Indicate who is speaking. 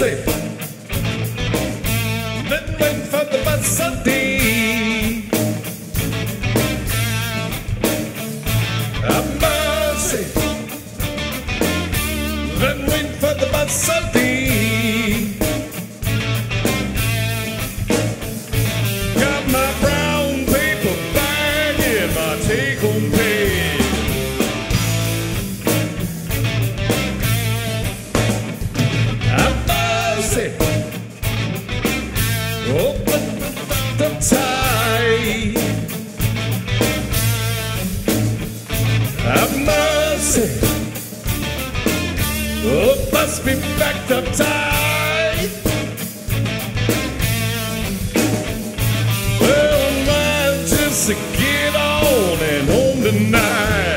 Speaker 1: Have Oh, oh, mercy. Open the tie. Have mercy. Oh, must be backed up tight. Well, man, just to get on and home tonight.